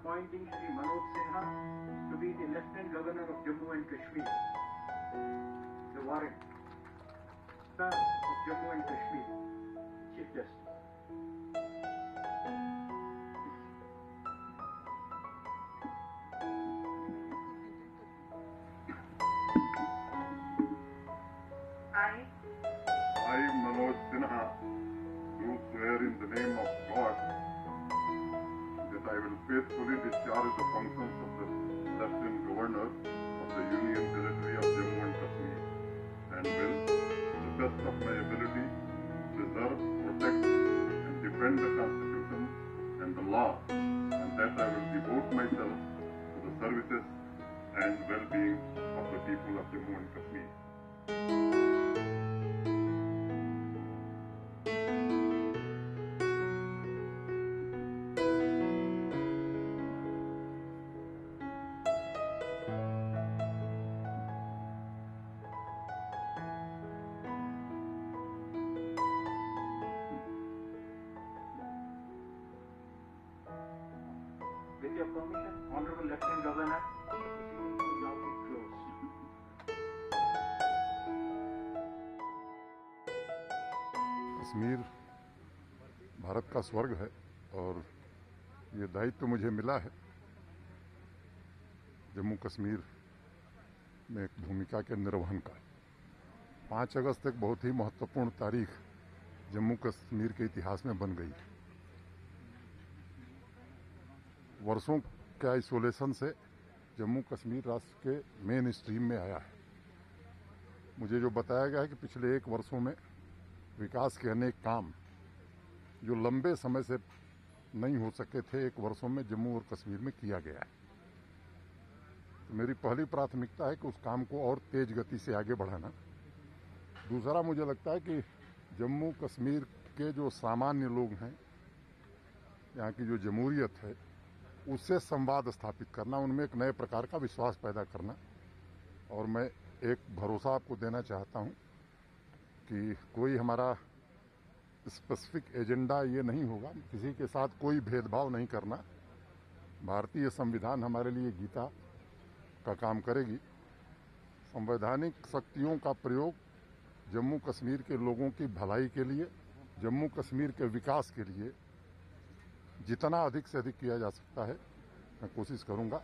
appointing Shri Manoj Sinha to be the Lieutenant Governor of Jammu and Kashmir. The warrant. Sir of Jammu and Kashmir. Chief Justice. I, Manoj Sinha, do swear in the name of faithfully discharge the functions of the Lieutenant Governor of the Union Territory of Jammu and Kashmir and will, to the best of my ability, preserve, protect, and defend the Constitution and the law, and that I will devote myself to the services and well-being of the people of Jammu and Kashmir. Your permission, Honorable Lieutenant Governor. Kashmir Bharat का स्वर्ग है और ये दायित्व तो मुझे मिला है जम्मू कश्मीर में एक भूमिका के निर्वहन का पाँच अगस्त एक बहुत ही महत्वपूर्ण तारीख जम्मू कश्मीर के इतिहास में बन गई वर्षों के आइसोलेशन से जम्मू कश्मीर राष्ट्र के मेन स्ट्रीम में आया है। मुझे जो बताया गया है कि पिछले एक वर्षों में विकास के अनेक काम जो लंबे समय से नहीं हो सके थे, एक वर्षों में जम्मू और कश्मीर में किया गया है। तो मेरी पहली प्राथमिकता है कि उस काम को और तेज गति से आगे बढ़ाना। दूसरा, मुझे लगता है कि जम्मू कश्मीर के जो सामान्य लोग हैं, यहाँ की जो जमहूरियत है उससे संवाद स्थापित करना, उनमें एक नए प्रकार का विश्वास पैदा करना। और मैं एक भरोसा आपको देना चाहता हूँ कि कोई हमारा स्पेसिफिक एजेंडा ये नहीं होगा, किसी के साथ कोई भेदभाव नहीं करना। भारतीय संविधान हमारे लिए गीता का काम करेगी। संवैधानिक शक्तियों का प्रयोग जम्मू कश्मीर के लोगों की भलाई के लिए, जम्मू कश्मीर के विकास के लिए जितना अधिक से अधिक किया जा सकता है मैं कोशिश करूँगा।